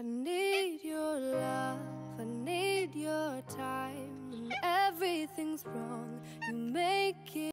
I need your love, I need your time. and everything's wrong, you.